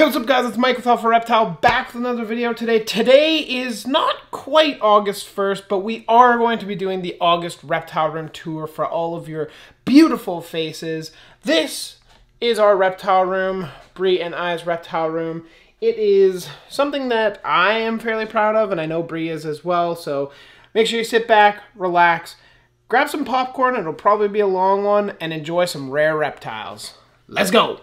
Hey, what's up guys? It's with Alpha Reptile back with another video today. Today is not quite August 1st, but we are going to be doing the August Reptile Room tour for all of your beautiful faces. This is our reptile room, Bree and I's reptile room. It is something that I am fairly proud of, and I know Bree is as well, so make sure you sit back, relax, grab some popcorn, it'll probably be a long one, and enjoy some rare reptiles. Let's go!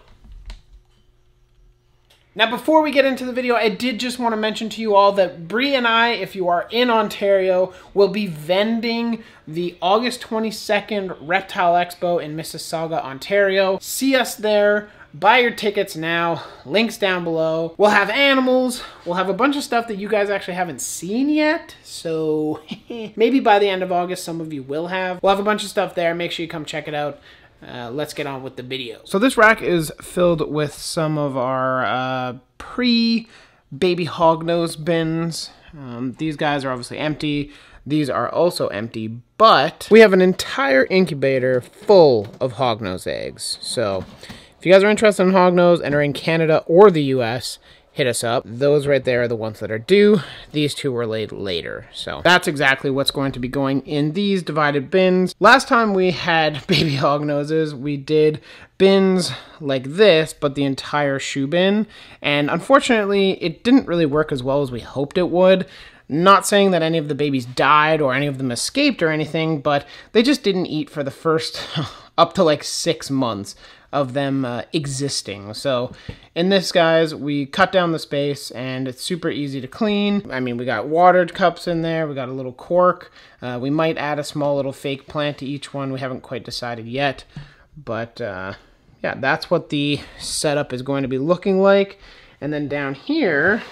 Now, before we get into the video, I did just want to mention to you all that Bree and I, if you are in Ontario, will be vending the August 22nd Reptile Expo in Mississauga, Ontario. See us there. Buy your tickets now. Links down below. We'll have animals. We'll have a bunch of stuff that you guys actually haven't seen yet. So maybe by the end of August, some of you will have. We'll have a bunch of stuff there. Make sure you come check it out. Uh, let's get on with the video. So this rack is filled with some of our uh, pre-baby hognose bins. Um, these guys are obviously empty. These are also empty, but we have an entire incubator full of hognose eggs. So if you guys are interested in hognose and are in Canada or the US, hit us up. Those right there are the ones that are due. These two were laid later. So that's exactly what's going to be going in these divided bins. Last time we had baby hog noses, we did bins like this, but the entire shoe bin. And unfortunately, it didn't really work as well as we hoped it would. Not saying that any of the babies died or any of them escaped or anything, but they just didn't eat for the first up to like six months of them uh, existing. So in this, guys, we cut down the space and it's super easy to clean. I mean, we got watered cups in there. We got a little cork. Uh, we might add a small little fake plant to each one. We haven't quite decided yet. But uh, yeah, that's what the setup is going to be looking like. And then down here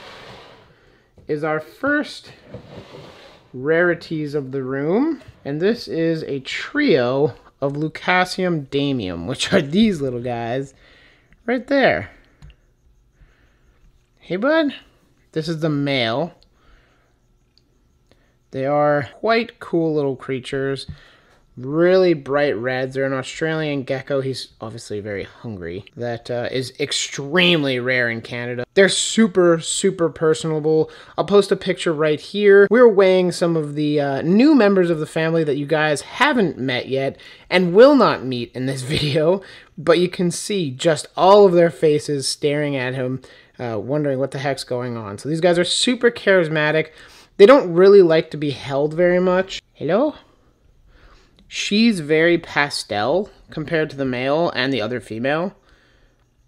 is our first rarities of the room. And this is a trio of Lucasium damaeum, which are these little guys right there. Hey, bud. This is the male. They are quite cool little creatures really bright reds. They're an Australian gecko. He's obviously very hungry. That uh, is extremely rare in Canada. They're super, super personable. I'll post a picture right here. We're weighing some of the uh, new members of the family that you guys haven't met yet and will not meet in this video, but you can see just all of their faces staring at him, uh, wondering what the heck's going on. So these guys are super charismatic. They don't really like to be held very much. Hello? She's very pastel compared to the male and the other female.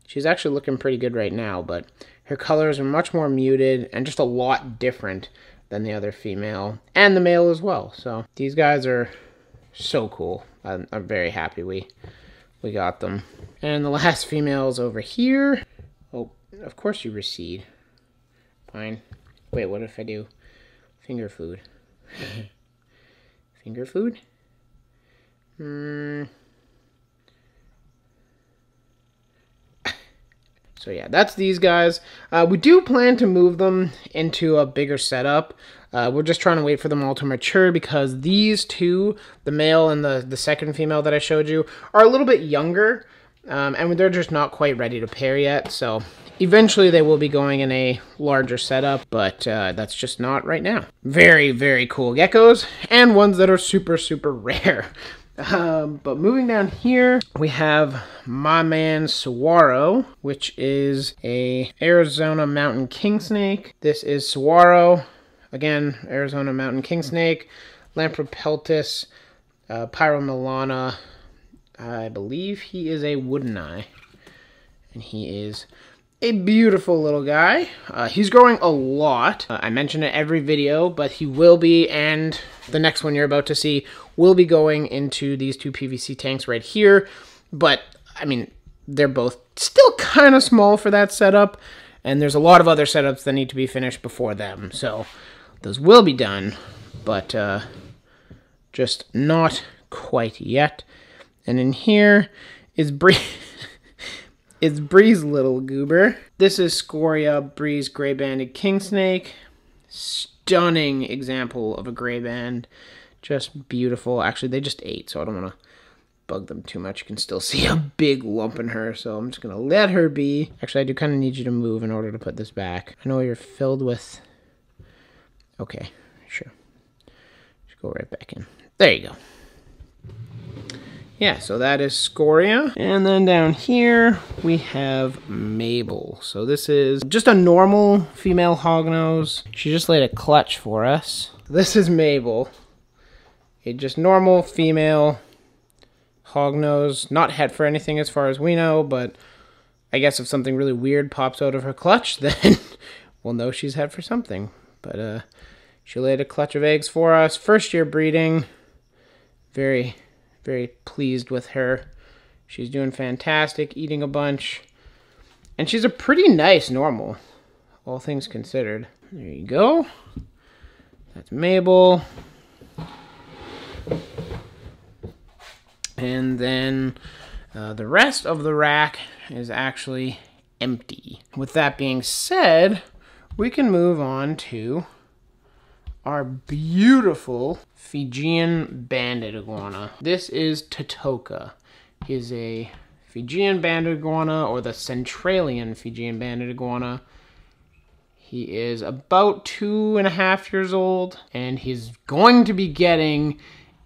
She's actually looking pretty good right now, but her colors are much more muted and just a lot different than the other female and the male as well. So these guys are so cool. I'm, I'm very happy we we got them. And the last female is over here. Oh, of course you recede. Fine. Wait, what if I do finger food? finger food? Hmm. So yeah, that's these guys. Uh, we do plan to move them into a bigger setup. Uh, we're just trying to wait for them all to mature because these two, the male and the, the second female that I showed you, are a little bit younger. Um, and they're just not quite ready to pair yet. So eventually they will be going in a larger setup, but uh, that's just not right now. Very, very cool geckos and ones that are super, super rare. Um, but moving down here, we have my man Saguaro, which is a Arizona mountain king snake. This is Saguaro, again, Arizona mountain king snake, Lampropeltis, uh, Pyromelana. I believe he is a wooden eye, and he is a beautiful little guy. Uh, he's growing a lot. Uh, I mention it every video, but he will be, and the next one you're about to see will be going into these two PVC tanks right here. But, I mean, they're both still kind of small for that setup, and there's a lot of other setups that need to be finished before them. So, those will be done, but uh, just not quite yet. And in here is Bree... It's Bree's little goober. This is Scoria, Bree's gray banded king snake. Stunning example of a gray band. Just beautiful. Actually, they just ate, so I don't want to bug them too much. You can still see a big lump in her, so I'm just gonna let her be. Actually, I do kind of need you to move in order to put this back. I know you're filled with... Okay, sure. Just go right back in. There you go. Yeah, so that is Scoria. And then down here, we have Mabel. So this is just a normal female hognose. She just laid a clutch for us. This is Mabel. A just normal female hognose. Not het for anything as far as we know, but I guess if something really weird pops out of her clutch, then we'll know she's het for something. But uh, she laid a clutch of eggs for us. First year breeding. Very very pleased with her. She's doing fantastic, eating a bunch. And she's a pretty nice normal, all things considered. There you go. That's Mabel. And then uh, the rest of the rack is actually empty. With that being said, we can move on to our beautiful Fijian banded iguana. This is Totoka. He's a Fijian banded iguana or the Centralian Fijian banded iguana. He is about two and a half years old and he's going to be getting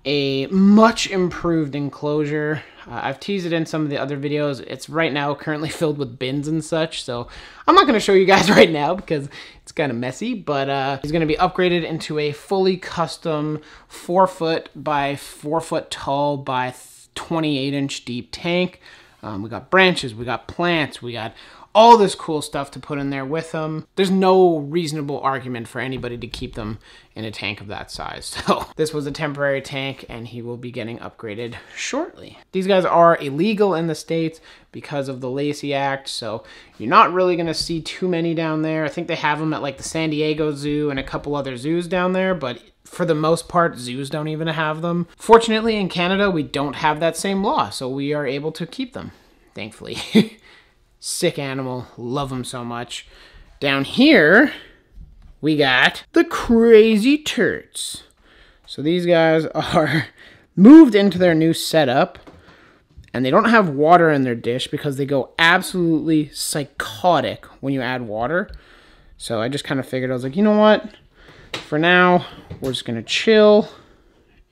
a much improved enclosure. Uh, I've teased it in some of the other videos. It's right now currently filled with bins and such, so I'm not going to show you guys right now because it's kind of messy, but uh, he's going to be upgraded into a fully custom 4 foot by 4 foot tall by 28 inch deep tank. Um, we got branches, we got plants, we got all this cool stuff to put in there with them. There's no reasonable argument for anybody to keep them in a tank of that size. So this was a temporary tank and he will be getting upgraded shortly. These guys are illegal in the States because of the Lacey Act. So you're not really going to see too many down there. I think they have them at like the San Diego Zoo and a couple other zoos down there, but for the most part, zoos don't even have them. Fortunately, in Canada, we don't have that same law, so we are able to keep them, thankfully. Sick animal. Love them so much. Down here, we got the Crazy Turts. So these guys are moved into their new setup and they don't have water in their dish because they go absolutely psychotic when you add water. So I just kind of figured, I was like, you know what? For now, we're just going to chill,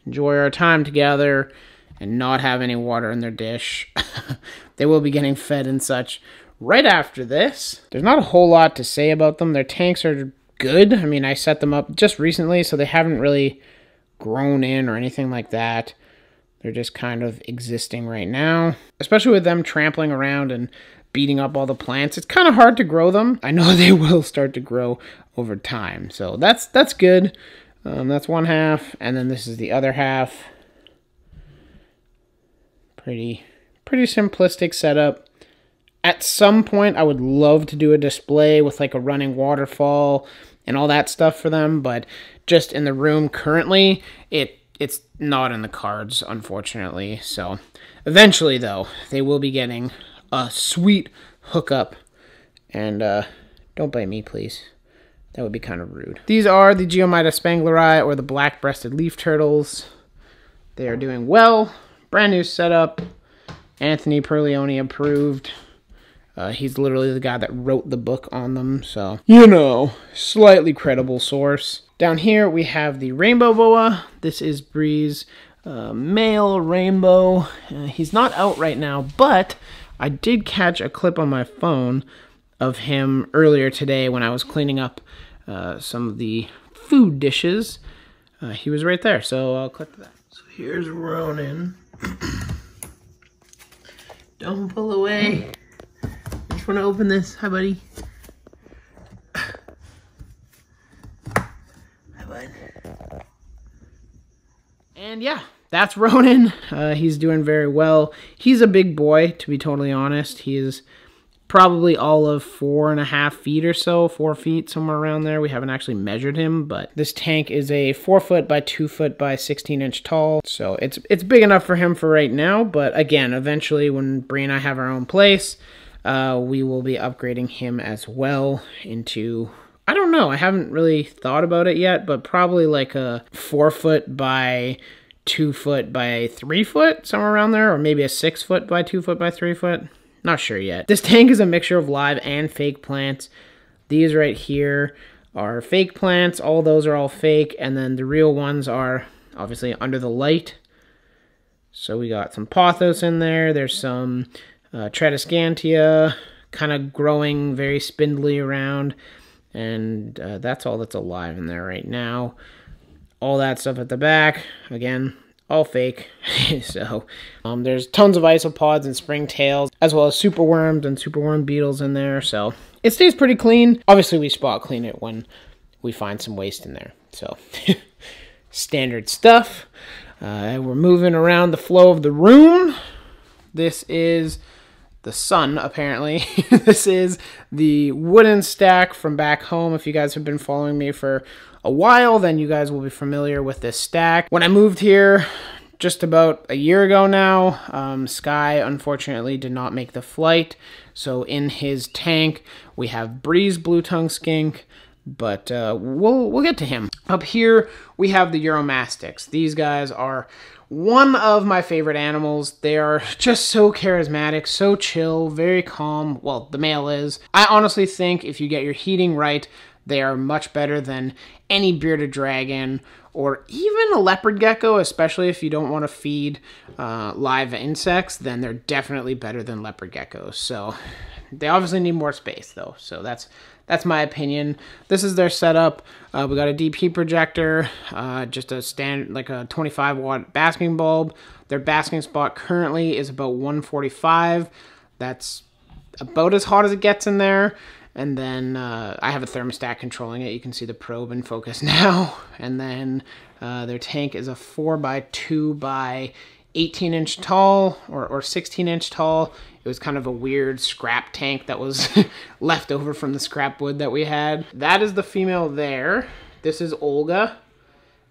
enjoy our time together, and not have any water in their dish. they will be getting fed and such right after this. There's not a whole lot to say about them. Their tanks are good. I mean, I set them up just recently, so they haven't really grown in or anything like that. They're just kind of existing right now. Especially with them trampling around and beating up all the plants. It's kind of hard to grow them. I know they will start to grow over time. So that's that's good. Um, that's one half. And then this is the other half. Pretty, pretty simplistic setup at some point I would love to do a display with like a running waterfall and all that stuff for them, but just in the room currently, it it's not in the cards, unfortunately. So eventually though, they will be getting a sweet hookup. And uh, don't bite me, please. That would be kind of rude. These are the Geoemyda spengleri or the black-breasted leaf turtles. They are doing well. Brand new setup. Anthony Perlione approved. Uh, he's literally the guy that wrote the book on them, so, you know, slightly credible source. Down here we have the rainbow boa. This is Bree's uh, male rainbow. Uh, he's not out right now, but I did catch a clip on my phone of him earlier today when I was cleaning up uh, some of the food dishes. Uh, he was right there, so I'll click that. So here's Ronan. Don't pull away want to open this. Hi, buddy. Hi, bud. And yeah, that's Ronan. Uh, he's doing very well. He's a big boy, to be totally honest. He is probably all of four and a half feet or so, four feet, somewhere around there. We haven't actually measured him, but this tank is a four foot by two foot by 16 inch tall. So it's, it's big enough for him for right now. But again, eventually when Bree and I have our own place, uh, we will be upgrading him as well into I don't know. I haven't really thought about it yet, but probably like a four foot by two foot by three foot, somewhere around there, or maybe a six foot by two foot by three foot. Not sure yet. This tank is a mixture of live and fake plants. These right here are fake plants. All those are all fake. And then the real ones are obviously under the light. So we got some pothos in there. There's some uh, tradescantia kind of growing very spindly around. And uh, that's all that's alive in there right now. All that stuff at the back, again, all fake. so um, there's tons of isopods and springtails, as well as superworms and superworm beetles in there. So it stays pretty clean. Obviously, we spot clean it when we find some waste in there. So standard stuff. Uh, we're moving around the flow of the room. This is the sun, apparently. this is the wooden stack from back home. If you guys have been following me for a while, then you guys will be familiar with this stack. When I moved here just about a year ago now, um, Sky unfortunately did not make the flight. So in his tank, we have Bree's Blue Tongue Skink, but uh, we'll we'll get to him. Up here, we have the Uromastyx. These guys are one of my favorite animals. They are just so charismatic, so chill, very calm. Well, the male is. I honestly think if you get your heating right, they are much better than any bearded dragon or even a leopard gecko, especially if you don't want to feed uh, live insects, then they're definitely better than leopard geckos. So they obviously need more space though. So that's that's my opinion. This is their setup. Uh, we got a DP projector, uh, just a stand like a 25 watt basking bulb. Their basking spot currently is about 145. That's about as hot as it gets in there. And then uh, I have a thermostat controlling it. You can see the probe in focus now. And then uh, their tank is a 4 by 2 by 18 inch tall or, or 16 inch tall. It was kind of a weird scrap tank that was left over from the scrap wood that we had. That is the female there. This is Olga.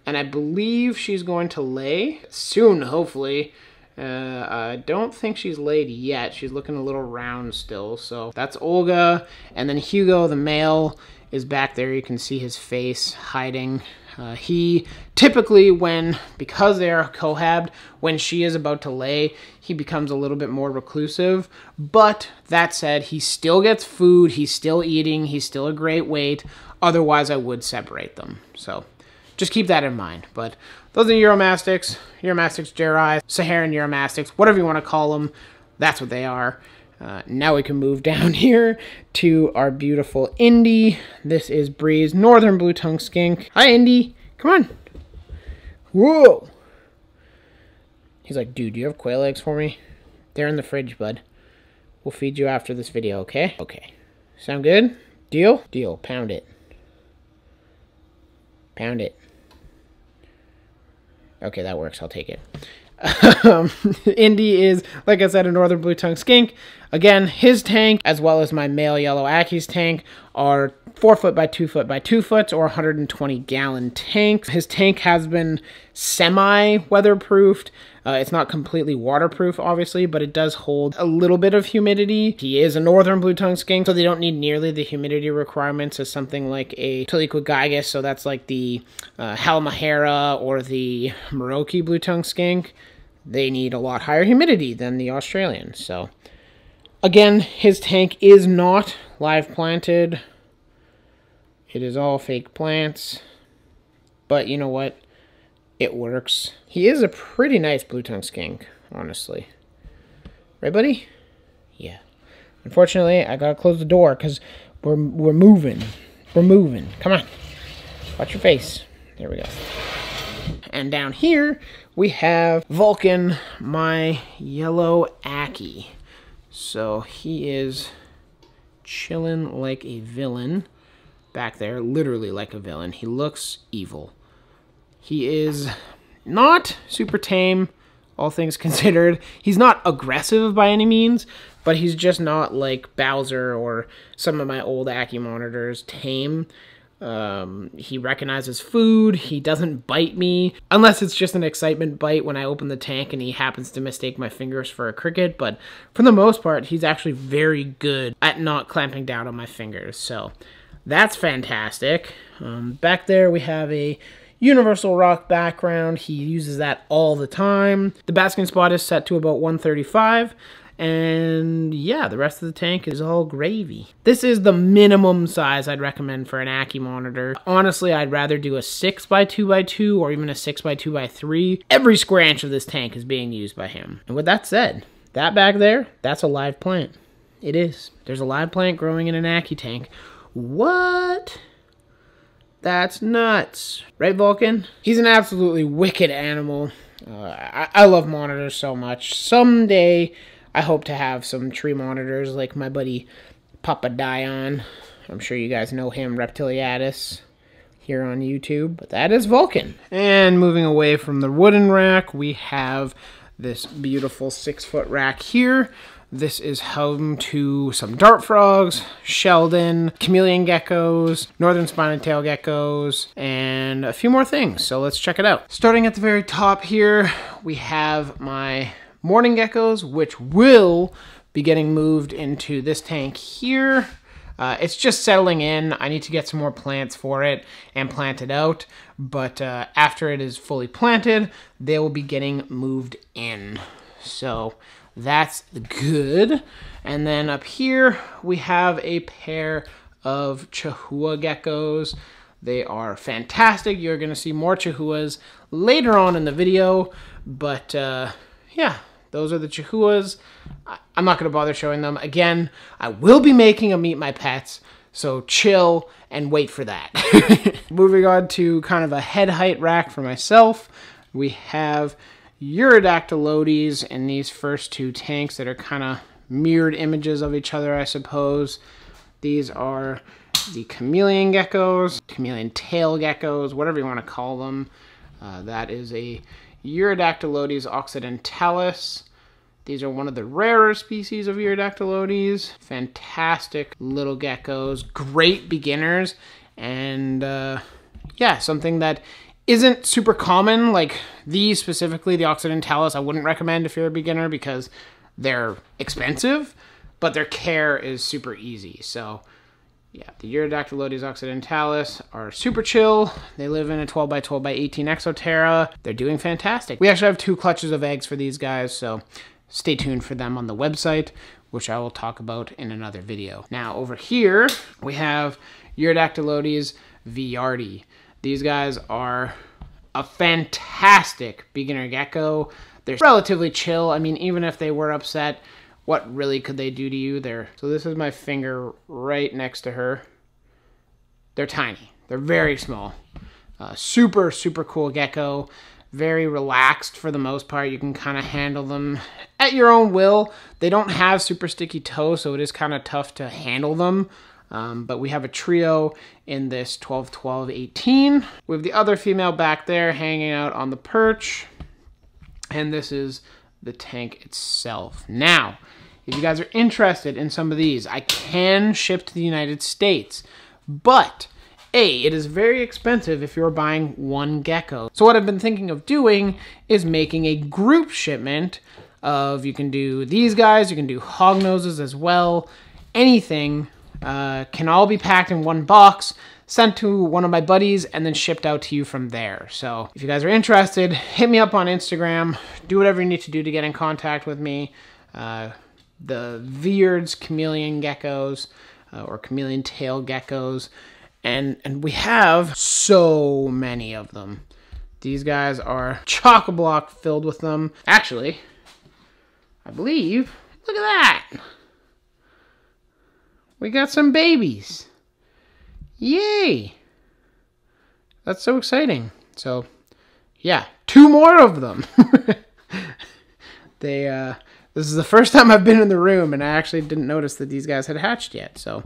And I believe she's going to lay soon, hopefully. Uh, I don't think she's laid yet. She's looking a little round still. So that's Olga. And then Hugo, the male, is back there. You can see his face hiding uh, he typically, when because they are cohabbed, when she is about to lay, he becomes a little bit more reclusive. But that said, he still gets food. He's still eating. He's still a great weight. Otherwise, I would separate them. So just keep that in mind. But those are Uromastyx, Uromastyx geyri, Saharan Uromastyx, whatever you want to call them. That's what they are. Uh, now we can move down here to our beautiful Indy. This is Bree's, Northern Blue Tongue Skink. Hi, Indy. Come on. Whoa. He's like, dude, do you have quail eggs for me? They're in the fridge, bud. We'll feed you after this video, okay? Okay. Sound good? Deal? Deal. Pound it. Pound it. Okay, that works. I'll take it. Um, Indy is, like I said, a northern blue tongue skink. Again, his tank, as well as my male yellow Ackies tank, are 4 foot by 2 foot by 2 foot or 120 gallon tanks. His tank has been semi weatherproofed. Uh, it's not completely waterproof, obviously, but it does hold a little bit of humidity. He is a northern blue tongue skink, so they don't need nearly the humidity requirements as something like a Tiliqua gigas, so that's like the uh, Halmahera or the Merauke blue tongue skink. They need a lot higher humidity than the Australian, so... Again, his tank is not live planted. It is all fake plants. But you know what? It works. He is a pretty nice blue tongue skink, honestly. Right, buddy? Yeah. Unfortunately, I gotta close the door because we're, we're moving. We're moving. Come on. Watch your face. There we go. And down here, we have Vulcan, my yellow Ackie. So he is chilling like a villain back there, literally like a villain. He looks evil. He is not super tame, all things considered. He's not aggressive by any means, but he's just not like Bowser or some of my old Ackie monitors, tame. Um, he recognizes food. He doesn't bite me unless it's just an excitement bite when I open the tank and he happens to mistake my fingers for a cricket. But for the most part, he's actually very good at not clamping down on my fingers. So that's fantastic. Um, back there we have a Universal Rock background. He uses that all the time. The basking spot is set to about 135. And yeah, the rest of the tank is all gravy. This is the minimum size I'd recommend for an Ackie monitor. Honestly, I'd rather do a 6x2x2 or even a 6x2x3. Every square inch of this tank is being used by him. And with that said, that back there, that's a live plant. It is. There's a live plant growing in an Ackie tank. What? That's nuts. Right, Vulcan? He's an absolutely wicked animal. Uh, I, I love monitors so much. Someday, I hope to have some tree monitors like my buddy Papa Dion. I'm sure you guys know him, Reptiliatus, here on YouTube. But that is Vulcan. And moving away from the wooden rack, we have this beautiful six foot rack here. This is home to some dart frogs, Sheldon, chameleon geckos, northern spiny tail geckos, and a few more things. So let's check it out. Starting at the very top here, we have my mourning geckos, which will be getting moved into this tank here. Uh, it's just settling in. I need to get some more plants for it and plant it out. But uh, after it is fully planted, they will be getting moved in. So that's good. And then up here, we have a pair of Chahoua geckos. They are fantastic. You're going to see more Chahouas later on in the video. But uh, yeah, those are the Chahouas. I'm not going to bother showing them. Again, I will be making a Meet My Pets, so chill and wait for that. Moving on to kind of a head height rack for myself, we have Eurydactylodes in these first two tanks that are kind of mirrored images of each other, I suppose. These are the chameleon geckos, chameleon tail geckos, whatever you want to call them. Uh, that is a Eurydactylodes occidentalis. These are one of the rarer species of Eurydactylodes. Fantastic little geckos, great beginners, and uh, yeah, something that isn't super common. Like these specifically, the Occidentalis, I wouldn't recommend if you're a beginner because they're expensive, but their care is super easy. So yeah, the Eurydactylodes occidentalis are super chill. They live in a 12 by 12 by 18 Exo Terra. They're doing fantastic. We actually have two clutches of eggs for these guys, so stay tuned for them on the website, which I will talk about in another video. Now over here, we have Eurydactylodes vieillardi. These guys are a fantastic beginner gecko. They're relatively chill. I mean, even if they were upset, what really could they do to you? They're so this is my finger right next to her. They're tiny. They're very small. Uh, super super cool gecko. Very relaxed for the most part. You can kind of handle them at your own will. They don't have super sticky toes, so it is kind of tough to handle them. Um, but we have a trio in this 12, 12, 18. We have the other female back there hanging out on the perch. And this is the tank itself. Now, if you guys are interested in some of these, I can ship to the United States, but a, it is very expensive if you're buying one gecko. So what I've been thinking of doing is making a group shipment of, you can do these guys, you can do hog noses as well, anything uh, can all be packed in one box, sent to one of my buddies, and then shipped out to you from there. So if you guys are interested, hit me up on Instagram, do whatever you need to do to get in contact with me. Uh, the Vieillard's chameleon geckos uh, or chameleon tail geckos. And, and we have so many of them. These guys are chock-a-block filled with them. Actually, I believe, look at that. We got some babies. Yay. That's so exciting. So, yeah, two more of them. they, uh, this is the first time I've been in the room, and I actually didn't notice that these guys had hatched yet. So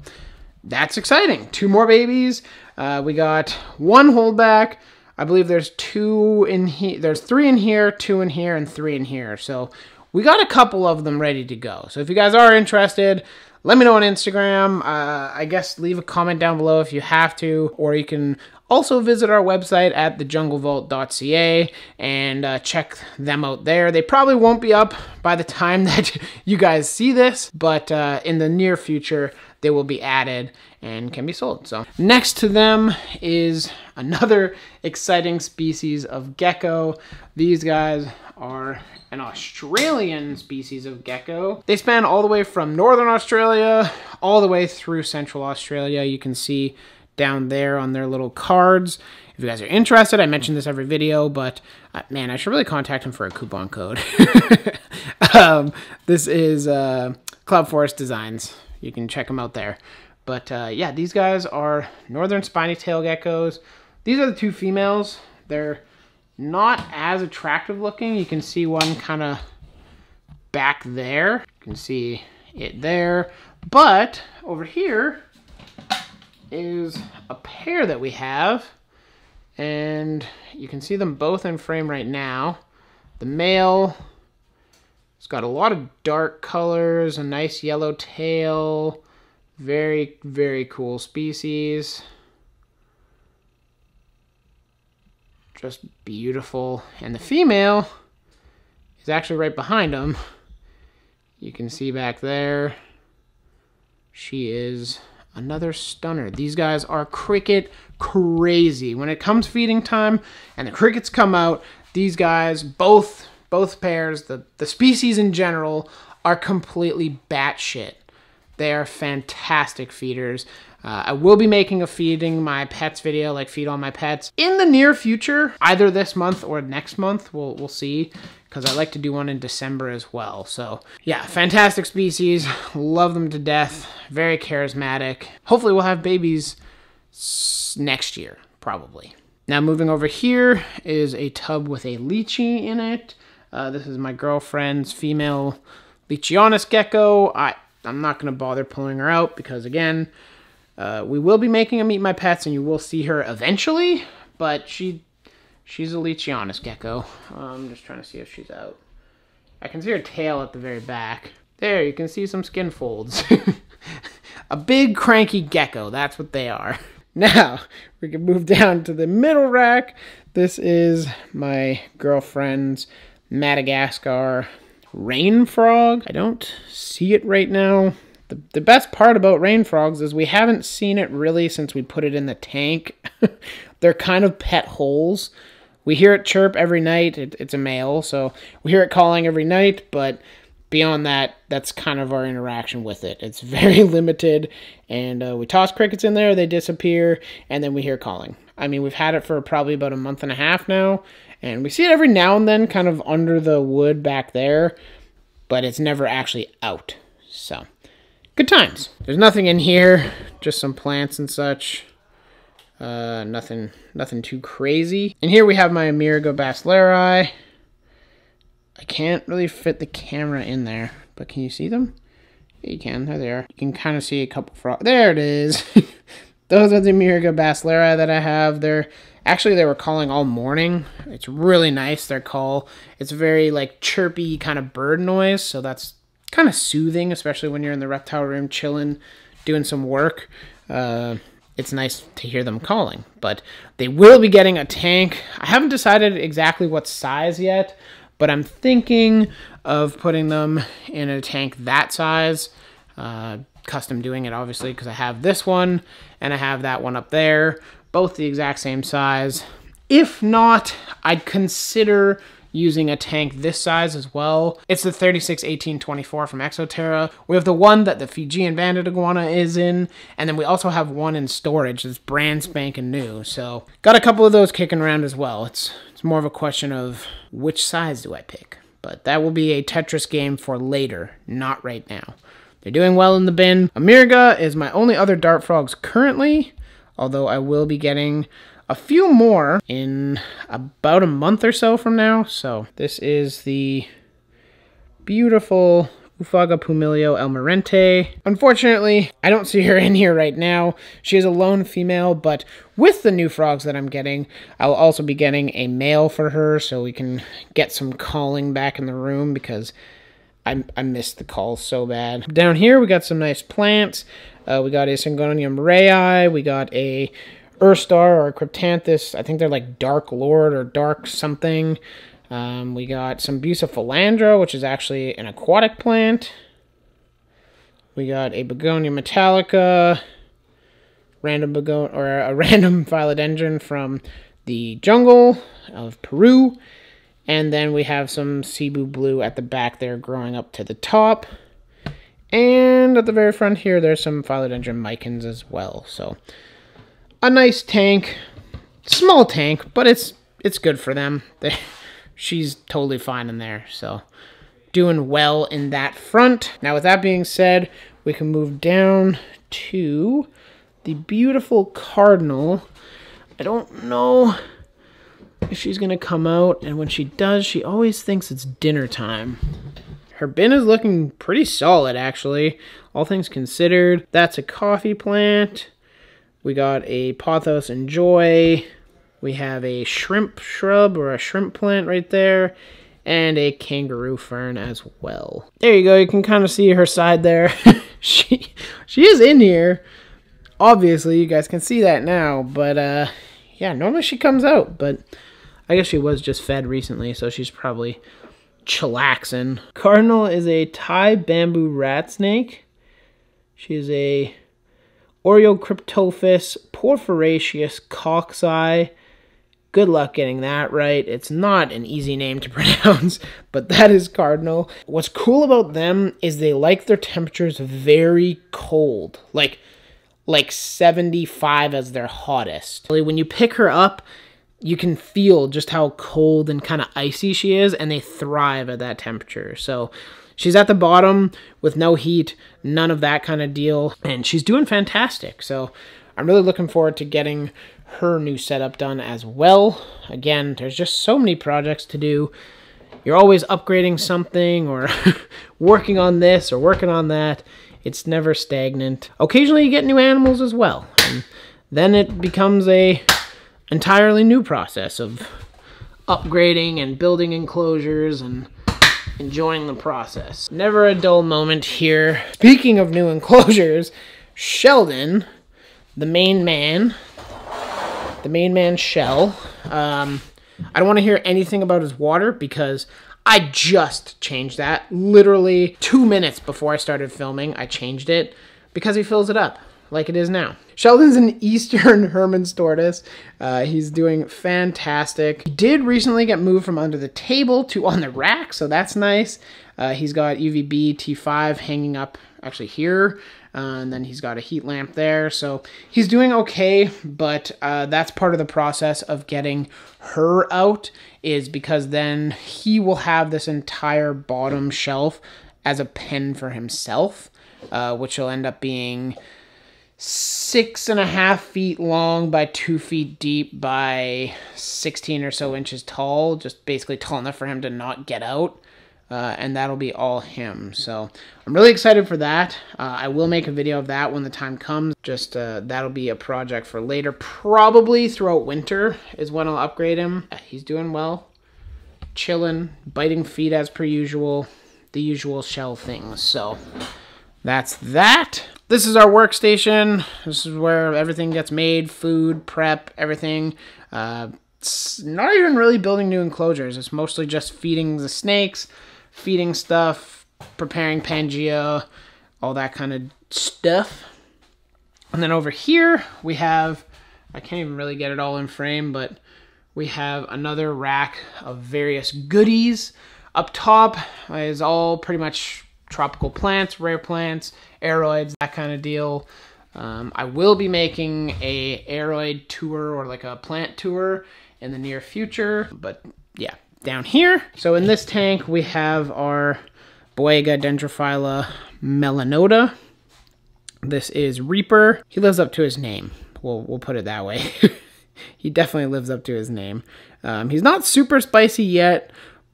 that's exciting. Two more babies. Uh, we got one holdback. I believe there's two in here. There's three in here, two in here, and three in here. So we got a couple of them ready to go. So if you guys are interested, let me know on Instagram. Uh, I guess leave a comment down below if you have to, or you can also visit our website at thejunglevault.ca and uh, check them out there. They probably won't be up by the time that you guys see this, but uh, in the near future, they will be added and can be sold. So next to them is another exciting species of gecko. These guys are an Australian species of gecko. They span all the way from northern Australia all the way through central Australia. You can see down there on their little cards. If you guys are interested, I mention this every video, but uh, man, I should really contact him for a coupon code. um, this is uh, Cloud Forest Designs. You can check them out there. But uh, yeah, these guys are northern spiny tail geckos. These are the two females. They're not as attractive looking. You can see one kind of back there. You can see it there. But over here is a pair that we have. And you can see them both in frame right now. The male it's got a lot of dark colors, a nice yellow tail. Very, very cool species. just beautiful. And the female is actually right behind him. You can see back there. She is another stunner. These guys are cricket crazy. When it comes feeding time and the crickets come out, these guys, both both pairs, the, the species in general, are completely batshit. They are fantastic feeders. Uh, I will be making a feeding my pets video, like feed all my pets, in the near future, either this month or next month. We'll we'll see, because I like to do one in December as well. So yeah, fantastic species. Love them to death. Very charismatic. Hopefully, we'll have babies next year, probably. Now moving over here is a tub with a leachie in it. Uh, this is my girlfriend's female Leachianus gecko. I I'm not going to bother pulling her out because again, uh, we will be making a Meet My Pets, and you will see her eventually, but she she's a Leachianus gecko. I'm just trying to see if she's out. I can see her tail at the very back. There, you can see some skin folds. a big cranky gecko, that's what they are. Now, we can move down to the middle rack. This is my girlfriend's Madagascar rain frog. I don't see it right now. The, the best part about rain frogs is we haven't seen it really since we put it in the tank. They're kind of pet holes. We hear it chirp every night. It, it's a male, so we hear it calling every night, but beyond that, that's kind of our interaction with it. It's very limited, and uh, we toss crickets in there, they disappear, and then we hear calling. I mean, we've had it for probably about a month and a half now, and we see it every now and then kind of under the wood back there, but it's never actually out. So, good times. There's nothing in here, just some plants and such. Uh, nothing, nothing too crazy. And here we have my Ameerega bassleri. I can't really fit the camera in there, but can you see them? Yeah, you can. There they are. You can kind of see a couple frogs. There it is. Those are the Ameerega bassleri that I have. They're actually they were calling all morning. It's really nice their call. It's very like chirpy kind of bird noise, so that's kind of soothing, especially when you're in the reptile room chilling, doing some work. Uh, it's nice to hear them calling. But they will be getting a tank. I haven't decided exactly what size yet, but I'm thinking of putting them in a tank that size. Uh, custom doing it, obviously, because I have this one and I have that one up there, both the exact same size. If not, I'd consider using a tank this size as well. It's the 361824 from Exoterra. We have the one that the Fijian banded iguana is in, and then we also have one in storage that's brand spanking new. So got a couple of those kicking around as well. It's it's more of a question of which size do I pick. But that will be a Tetris game for later, not right now. They're doing well in the bin. Ameerega is my only other dart frogs currently, although I will be getting a few more in about a month or so from now. So this is the beautiful Oophaga pumilio Almirante. Unfortunately, I don't see her in here right now. She is a lone female, but with the new frogs that I'm getting, I'll also be getting a male for her so we can get some calling back in the room because I, I missed the call so bad. Down here, we got some nice plants. Uh, we got a Syngonium rayi. We got a Earth star or a Cryptanthus. I think they're like Dark Lord or Dark something. Um, we got some Bucephalandra, which is actually an aquatic plant. We got a Begonia Metallica, random begon or a random philodendron from the jungle of Peru. And then we have some Cebu Blue at the back there growing up to the top. And at the very front here, there's some Philodendron Micans as well. So a nice tank. Small tank, but it's it's good for them. They, she's totally fine in there. So doing well in that front. Now with that being said, we can move down to the beautiful Cardinal. I don't know if she's going to come out, and when she does, she always thinks it's dinner time. Her bin is looking pretty solid, actually, all things considered. That's a coffee plant. We got a Pothos N'Joy. We have a shrimp shrub or a shrimp plant right there. And a kangaroo fern as well. There you go. You can kind of see her side there. she she is in here. Obviously, you guys can see that now. But, uh, yeah, normally she comes out. But I guess she was just fed recently, so she's probably chillaxing. Cardinal is a Thai bamboo rat snake. She is a Oreocryptophis porphyraceus coxi. Good luck getting that right. It's not an easy name to pronounce, but that is cardinal. What's cool about them is they like their temperatures very cold. Like like 75 as their hottest. When you pick her up, you can feel just how cold and kind of icy she is, and they thrive at that temperature. So she's at the bottom with no heat, none of that kind of deal, and she's doing fantastic. So I'm really looking forward to getting her new setup done as well. Again, there's just so many projects to do. You're always upgrading something or working on this or working on that. It's never stagnant. Occasionally you get new animals as well. And then it becomes a entirely new process of upgrading and building enclosures and enjoying the process. Never a dull moment here. Speaking of new enclosures, Sheldon, the main man, the main man Shell, um, I don't want to hear anything about his water because I just changed that. Literally two minutes before I started filming, I changed it because he fills it up like it is now. Sheldon's an Eastern Hermann's tortoise. Uh, he's doing fantastic. He did recently get moved from under the table to on the rack, so that's nice. Uh, he's got UVB T5 hanging up actually here. Uh, and then he's got a heat lamp there. So he's doing okay, but uh, that's part of the process of getting her out is because then he will have this entire bottom shelf as a pen for himself, uh, which will end up being six and a half feet long by two feet deep by 16 or so inches tall, just basically tall enough for him to not get out. Uh, and that'll be all him. So I'm really excited for that. Uh, I will make a video of that when the time comes. Just uh, that'll be a project for later. Probably throughout winter is when I'll upgrade him. He's doing well, chilling, biting feet as per usual, the usual shell things. So that's that. This is our workstation. This is where everything gets made, food, prep, everything. Uh, it's not even really building new enclosures. It's mostly just feeding the snakes, feeding stuff, preparing Pangea, all that kind of stuff. And then over here, we have, I can't even really get it all in frame, but we have another rack of various goodies. Up top is all pretty much tropical plants, rare plants, aroids, that kind of deal. Um, I will be making a aroid tour or like a plant tour in the near future, but yeah, down here. So in this tank, we have our Boiga dendrophylla melanota. This is Reaper. He lives up to his name. We'll, we'll put it that way. he definitely lives up to his name. Um, he's not super spicy yet,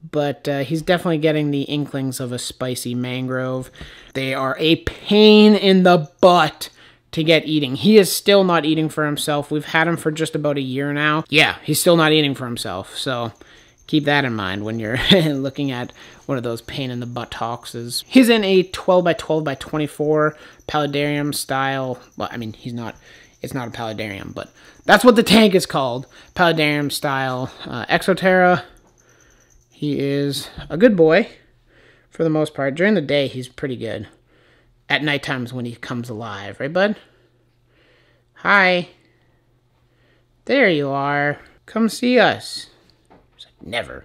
but uh, he's definitely getting the inklings of a spicy mangrove. They are a pain in the butt to get eating. He is still not eating for himself. We've had him for just about a year now. Yeah, he's still not eating for himself. So keep that in mind when you're looking at one of those pain in the butt toxes. He's in a 12 by 12 by 24 paludarium style. Well, I mean, he's not, it's not a paludarium, but that's what the tank is called. Paludarium style uh, Exoterra. He is a good boy for the most part. During the day, he's pretty good. at night times when he comes alive, right, bud? Hi. There you are. Come see us. Like, Never.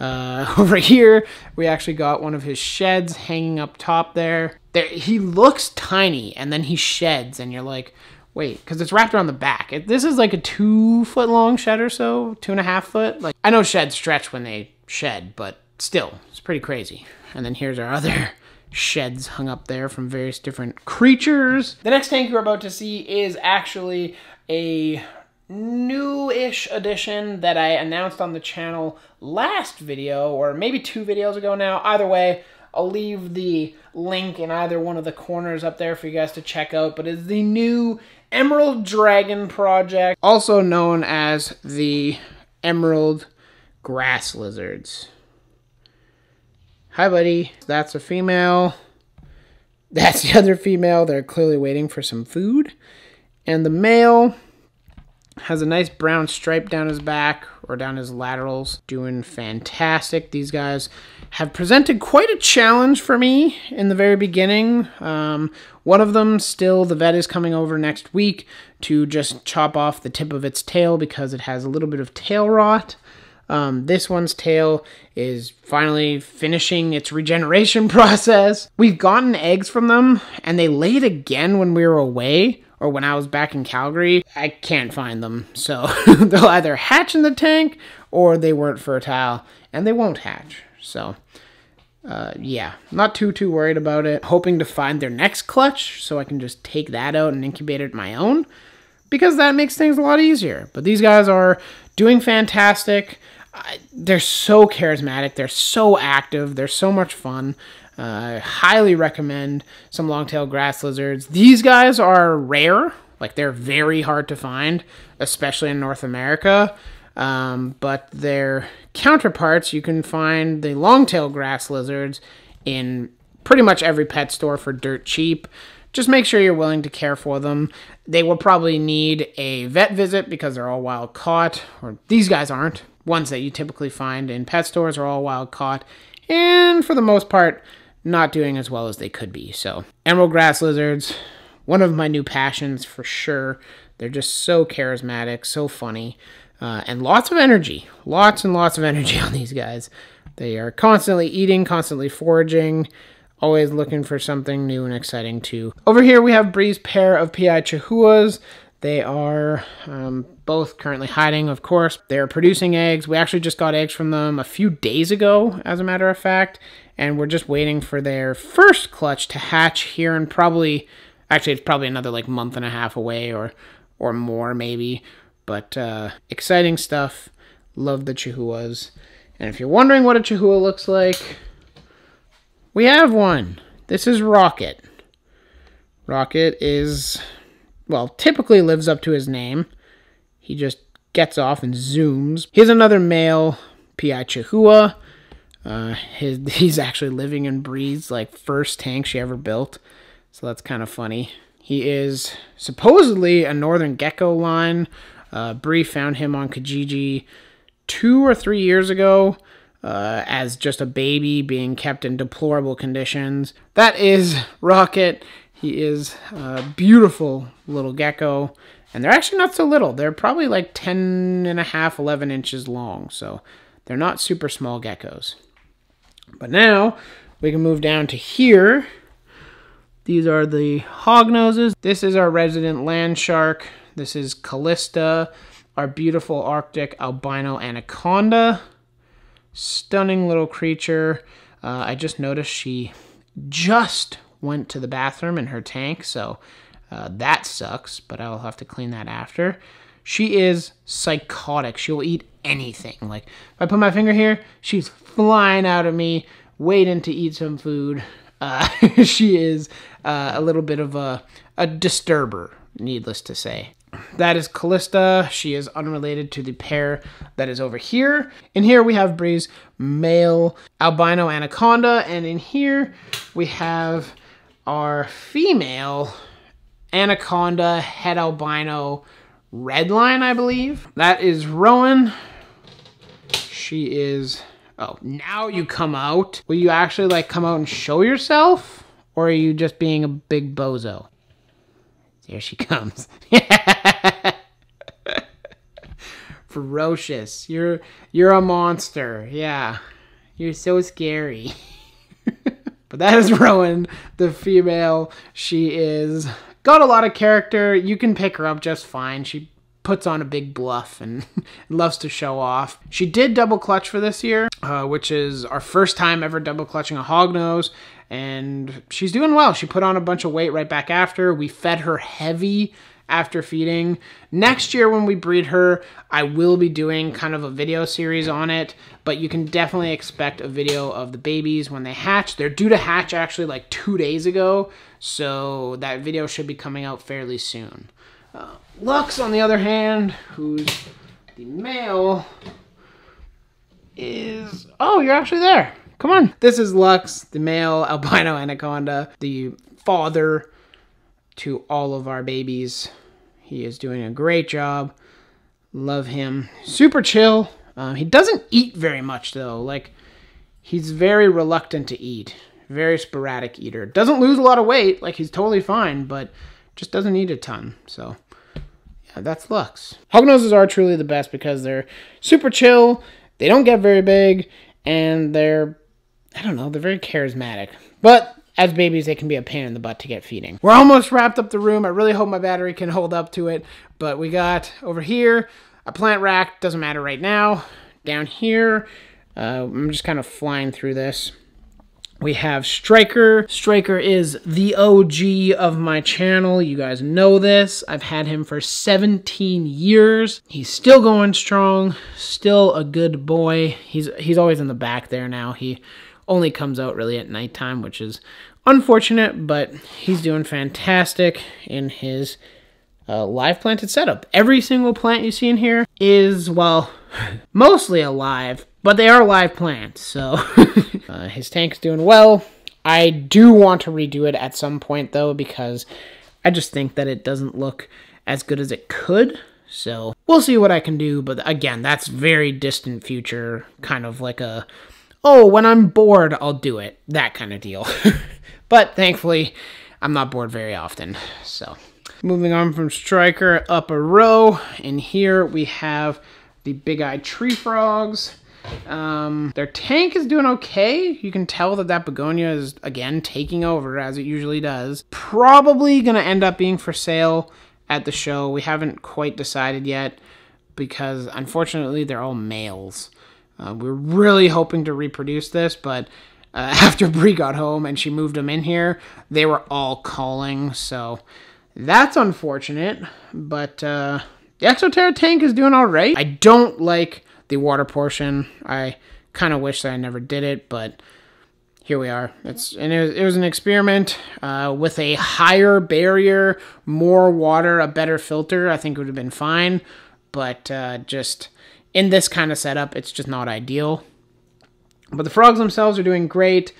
Uh, over here, we actually got one of his sheds hanging up top there. There, he looks tiny, and then he sheds, and you're like, wait, because it's wrapped around the back. It, this is like a two foot long shed or so, two and a half foot. Like I know sheds stretch when they shed, but still, it's pretty crazy. And then here's our other sheds hung up there from various different creatures. The next tank you're about to see is actually a new-ish addition that I announced on the channel last video, or maybe two videos ago now. Either way, I'll leave the link in either one of the corners up there for you guys to check out, but it's the new Emerald Dragon project, also known as the Emerald Grass Lizards. Hi, buddy. That's a female. That's the other female. They're clearly waiting for some food. And the male has a nice brown stripe down his back or down his laterals. Doing fantastic. These guys have presented quite a challenge for me in the very beginning. Um, one of them, still, the vet is coming over next week to just chop off the tip of its tail because it has a little bit of tail rot. Um, this one's tail is finally finishing its regeneration process. We've gotten eggs from them, and they laid again when we were away, or when I was back in Calgary. I can't find them, so they'll either hatch in the tank, or they weren't fertile, and they won't hatch. So, uh, yeah, not too, too worried about it. Hoping to find their next clutch, so I can just take that out and incubate it my own, because that makes things a lot easier. But these guys are doing fantastic. I, they're so charismatic. They're so active. They're so much fun. Uh, highly recommend some long-tailed grass lizards. These guys are rare. Like they're very hard to find, especially in North America. Um, but their counterparts, you can find the long-tailed grass lizards in pretty much every pet store for dirt cheap. Just make sure you're willing to care for them. They will probably need a vet visit because they're all wild caught, or these guys aren't. Ones that you typically find in pet stores are all wild caught, and for the most part, not doing as well as they could be. So, emerald grass lizards, one of my new passions for sure. They're just so charismatic, so funny, uh, and lots of energy. Lots and lots of energy on these guys. They are constantly eating, constantly foraging, always looking for something new and exciting too. Over here we have Bree's pair of PI Chahouas. They are um, both currently hiding, of course. They're producing eggs. We actually just got eggs from them a few days ago, as a matter of fact, and we're just waiting for their first clutch to hatch here and probably, actually, it's probably another like month and a half away or or more maybe. But uh, exciting stuff. Love the Chahouas. And if you're wondering what a Chahoua looks like, we have one. This is Rocket. Rocket is well, typically lives up to his name. He just gets off and zooms. Here's another male PI Chahoua. Uh, his, he's actually living in Bree's like first tank she ever built, so that's kind of funny. He is supposedly a northern gecko line. Uh, Bree found him on Kijiji two or three years ago uh, as just a baby being kept in deplorable conditions. That is Rocket. He is a beautiful little gecko. And they're actually not so little. They're probably like 10 and a half, 11 inches long. So they're not super small geckos. But now we can move down to here. These are the hog noses. This is our resident land shark. This is Callista, our beautiful Arctic albino anaconda. Stunning little creature. Uh, I just noticed she just went to the bathroom in her tank, so uh, that sucks, but I'll have to clean that after. She is psychotic. She'll eat anything. Like, if I put my finger here, she's flying out at me, waiting to eat some food. Uh, she is uh, a little bit of a, a disturber, needless to say. That is Callista. She is unrelated to the pair that is over here. In here we have Bree's male albino anaconda, and in here we have our female anaconda het albino redline, I believe. That is Rowan. She is. Oh, now you come out. Will you actually like come out and show yourself? Or are you just being a big bozo? There she comes. Ferocious. You're you're a monster. Yeah. You're so scary. but that is Rowan, the female. She is got a lot of character. You can pick her up just fine. She puts on a big bluff and loves to show off. She did double clutch for this year, uh, which is our first time ever double clutching a hognose, and she's doing well. She put on a bunch of weight right back after. We fed her heavy after feeding. Next year when we breed her, I will be doing kind of a video series on it, but you can definitely expect a video of the babies when they hatch. They're due to hatch actually like two days ago, so that video should be coming out fairly soon. Uh, Lux, on the other hand, who's the male, is... Oh, you're actually there. Come on. This is Lux, the male albino anaconda, the father to all of our babies. He is doing a great job. Love him. Super chill. Um, he doesn't eat very much, though. Like, he's very reluctant to eat. Very sporadic eater. Doesn't lose a lot of weight. Like, he's totally fine, but just doesn't eat a ton. So, yeah, that's Lux. Hognoses are truly the best because they're super chill, they don't get very big, and they're, I don't know, they're very charismatic. But as babies, they can be a pain in the butt to get feeding. We're almost wrapped up the room. I really hope my battery can hold up to it. But we got over here a plant rack. Doesn't matter right now. Down here, uh, I'm just kind of flying through this. We have Striker. Striker is the OG of my channel. You guys know this. I've had him for 17 years. He's still going strong, still a good boy. He's he's always in the back there now. He only comes out really at nighttime, which is unfortunate, but he's doing fantastic in his uh, live planted setup. Every single plant you see in here is, well, mostly alive, but they are live plants, so uh, his tank's doing well. I do want to redo it at some point, though, because I just think that it doesn't look as good as it could. So we'll see what I can do, but again, that's very distant future, kind of like a, oh, when I'm bored, I'll do it, that kind of deal. but thankfully, I'm not bored very often, so. Moving on from Striker, up a row, and here we have the big-eyed tree frogs. Um, their tank is doing okay. You can tell that that begonia is, again, taking over as it usually does. Probably going to end up being for sale at the show. We haven't quite decided yet because, unfortunately, they're all males. Uh, we're really hoping to reproduce this, but uh, after Bree got home and she moved them in here, they were all calling, so that's unfortunate. But uh, the Exo Terra tank is doing all right. I don't like the water portion. I kind of wish that I never did it, but here we are. It's and it was, it was an experiment uh, with a higher barrier, more water, a better filter. I think it would have been fine, but uh, just in this kind of setup, it's just not ideal. But the frogs themselves are doing great.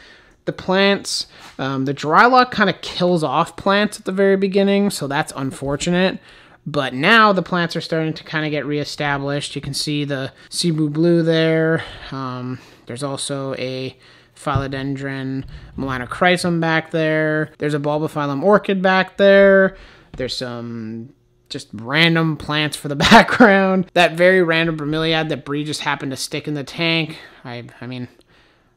The plants, um, the Drylok kind of kills off plants at the very beginning, so that's unfortunate. But now the plants are starting to kind of get reestablished. You can see the Cebu blue there. Um, there's also a philodendron melanochrysum back there. There's a bulbophyllum orchid back there. There's some just random plants for the background. That very random bromeliad that Bree just happened to stick in the tank. I, I mean,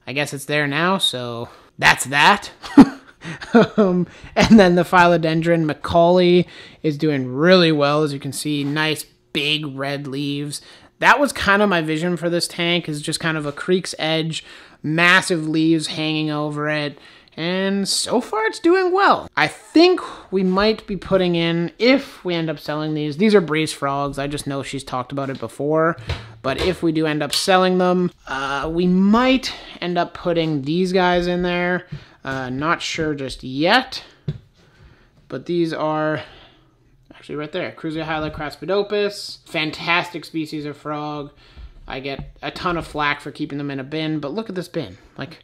I guess it's there now, so that's that. um, and then the philodendron Macaulay is doing really well, as you can see. Nice big red leaves. That was kind of my vision for this tank, is just kind of a creek's edge, massive leaves hanging over it. And so far it's doing well. I think we might be putting in, if we end up selling these, these are Bree's Frogs. I just know she's talked about it before. But if we do end up selling them, uh, we might end up putting these guys in there. Uh, not sure just yet, but these are actually right there. Cruziohyla craspedopus, fantastic species of frog. I get a ton of flack for keeping them in a bin, but look at this bin. Like,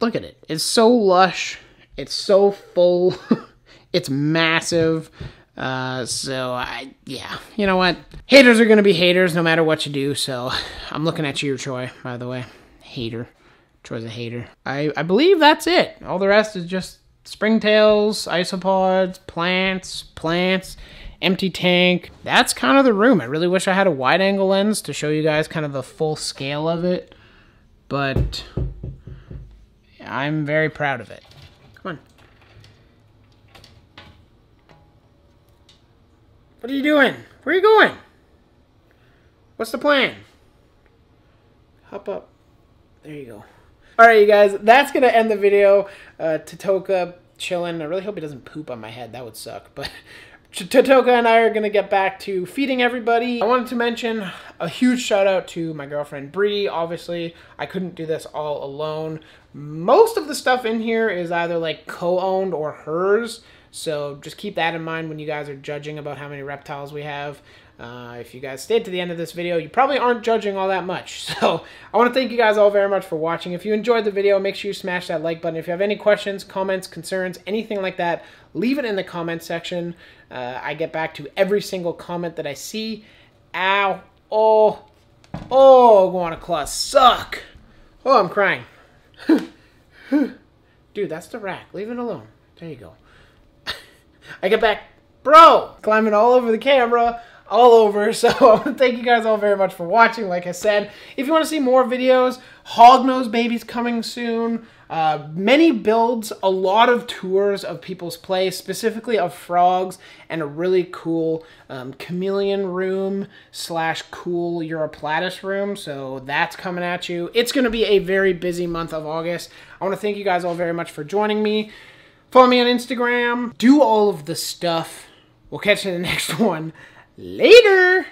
look at it. It's so lush. It's so full. it's massive. Uh, so I, yeah, you know what? Haters are gonna be haters no matter what you do. So I'm looking at you, Troy. By the way, hater Troy's a hater. I, I believe that's it. All the rest is just springtails, isopods, plants, plants, empty tank. That's kind of the room. I really wish I had a wide angle lens to show you guys kind of the full scale of it. But I'm very proud of it. Come on. What are you doing? Where are you going? What's the plan? Hop up. There you go. All right, you guys, that's going to end the video. Uh, Totoka chilling. I really hope he doesn't poop on my head. That would suck. But Totoka and I are going to get back to feeding everybody. I wanted to mention a huge shout out to my girlfriend Bree. Obviously, I couldn't do this all alone. Most of the stuff in here is either like co-owned or hers. So just keep that in mind when you guys are judging about how many reptiles we have. Uh, if you guys stayed to the end of this video, you probably aren't judging all that much. So I want to thank you guys all very much for watching. If you enjoyed the video, make sure you smash that like button. If you have any questions, comments, concerns, anything like that, leave it in the comment section. Uh, I get back to every single comment that I see. Ow. Oh. Oh, Iguana claws suck. Oh, I'm crying. Dude, that's the rack. Leave it alone. There you go. I get back. Bro! Climbing all over the camera all over. So thank you guys all very much for watching. Like I said, if you want to see more videos, Hognose Babies coming soon. Uh, many builds, a lot of tours of people's place, specifically of frogs, and a really cool um, chameleon room slash cool Uroplatus room. So that's coming at you. It's going to be a very busy month of August. I want to thank you guys all very much for joining me. Follow me on Instagram. Do all of the stuff. We'll catch you in the next one. Later!